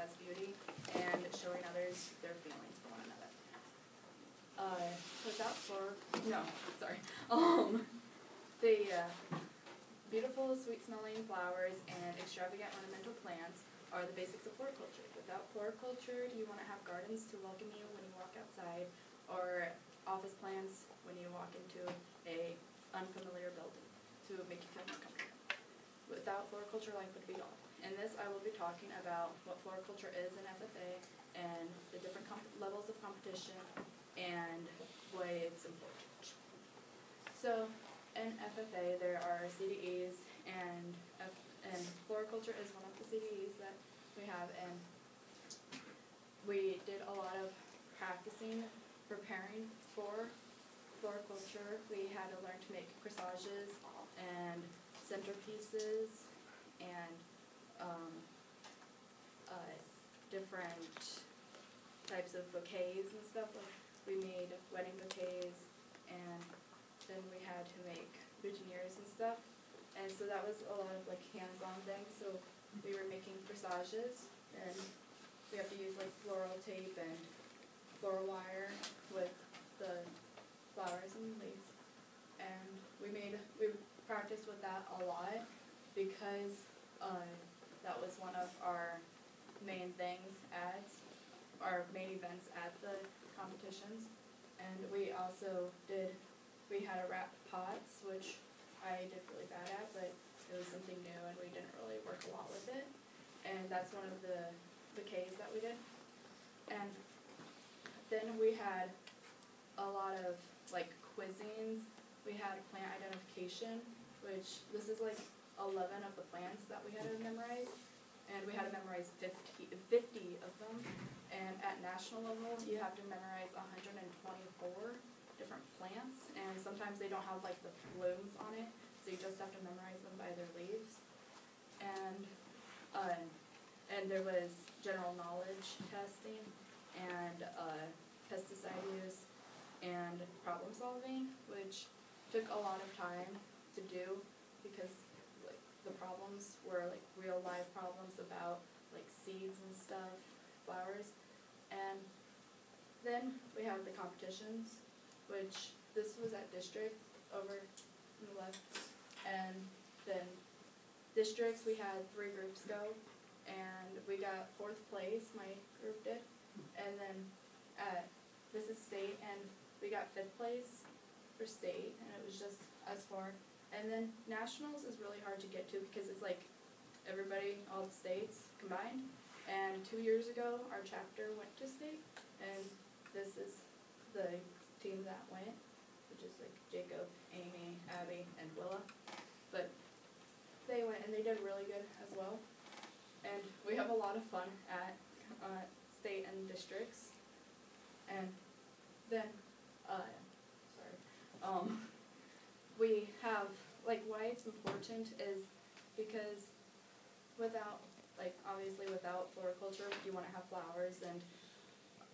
as beauty and showing others their feelings for one another. Uh, without flor, no, sorry. Um, the uh, beautiful, sweet-smelling flowers and extravagant ornamental plants are the basics of floriculture. Without floriculture, do you want to have gardens to welcome you when you walk outside, or office plants when you walk into a unfamiliar building to make you feel more comfortable. Without floriculture, life would be dull. In this, I will be talking about what floriculture is in FFA and the different levels of competition and why it's important. So, in FFA, there are CDEs, and F- and floriculture is one of the CDEs that we have, and we did a lot of practicing, preparing for floriculture. We had to learn to make corsages and centerpieces and um, uh, different types of bouquets and stuff. Like we made wedding bouquets, and then we had to make boutonnieres and stuff. And so that was a lot of like hands-on things. So we were making corsages, and we have to use like floral tape and floral wire with the flowers and leaves. And we made we practiced with that a lot because uh, that was one of our main things at our main events at the competitions. And we also did we had a wrap pots, which I did really bad at, but it was something new and we didn't really work a lot with it. And that's one of the bouquets that we did. And then we had a lot of like quizzings. We had plant identification, which this is like 11 of the plants that we had to memorize. And we had to memorize 50, 50 of them. And at national level, you have to memorize 124 different plants. And sometimes they don't have like the blooms on it, so you just have to memorize them by their leaves. And uh, and there was general knowledge testing and uh, pesticide use and problem solving, which took a lot of time to do because the problems were like real life problems about like seeds and stuff, flowers, and then we have the competitions, which this was at district over on the left, and then districts we had three groups go, and we got fourth place. My group did, and then at this is state, and we got fifth place for state, and it was just us four. And then nationals is really hard to get to because it's like everybody, all the states combined. And two years ago, our chapter went to state, and this is the team that went, which is like Jacob, Amy, Abby, and Willa. But they went and they did really good as well. And we have a lot of fun at uh, state and districts. And then, uh, sorry, um, we have like why it's important is because without like obviously without floriculture you want to have flowers and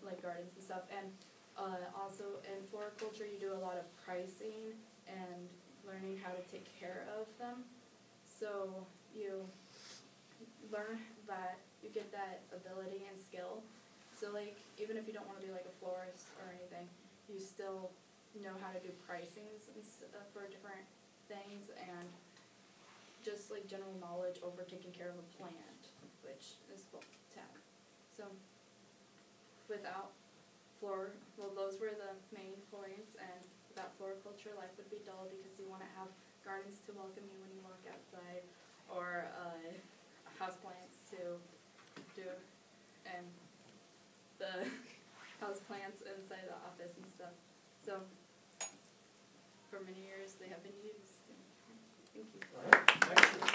like gardens and stuff. And uh, also in floriculture you do a lot of pricing and learning how to take care of them. So you learn that you get that ability and skill. So like even if you don't want to be like a florist or anything you still know how to do pricings and stuff for different things and just like general knowledge over taking care of a plant, which is full. So without flor, well, those were the main points, and without floriculture, life would be dull because you want to have gardens to welcome you when you walk outside, or uh, houseplants to do, and the houseplants inside the office and stuff. So for many years, they have been used. Thank you.